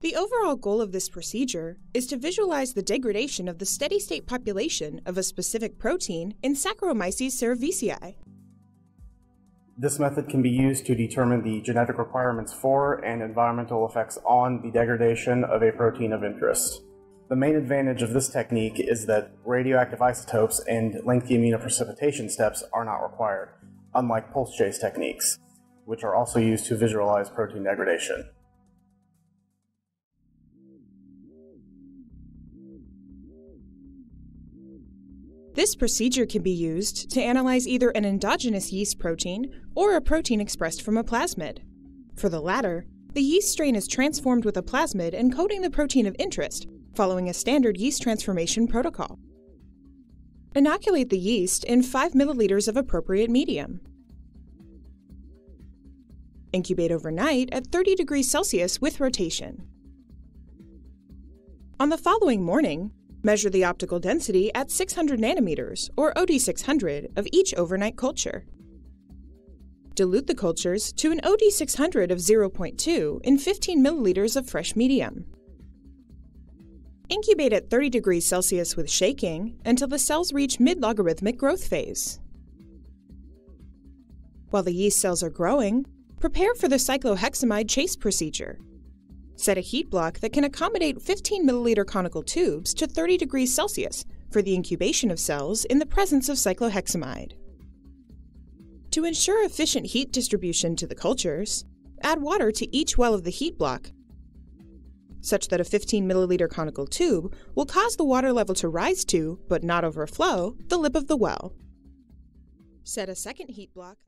The overall goal of this procedure is to visualize the degradation of the steady state population of a specific protein in Saccharomyces cerevisiae. This method can be used to determine the genetic requirements for and environmental effects on the degradation of a protein of interest. The main advantage of this technique is that radioactive isotopes and lengthy immunoprecipitation steps are not required, unlike pulse chase techniques, which are also used to visualize protein degradation. This procedure can be used to analyze either an endogenous yeast protein or a protein expressed from a plasmid. For the latter, the yeast strain is transformed with a plasmid encoding the protein of interest, following a standard yeast transformation protocol. Inoculate the yeast in 5 milliliters of appropriate medium. Incubate overnight at 30 degrees Celsius with rotation. On the following morning, Measure the optical density at 600 nanometers, or OD600, of each overnight culture. Dilute the cultures to an OD600 of 0.2 in 15 milliliters of fresh medium. Incubate at 30 degrees Celsius with shaking until the cells reach mid-logarithmic growth phase. While the yeast cells are growing, prepare for the cycloheximide chase procedure. Set a heat block that can accommodate 15 milliliter conical tubes to 30 degrees Celsius for the incubation of cells in the presence of cycloheximide. To ensure efficient heat distribution to the cultures, add water to each well of the heat block such that a 15 milliliter conical tube will cause the water level to rise to, but not overflow, the lip of the well. Set a second heat block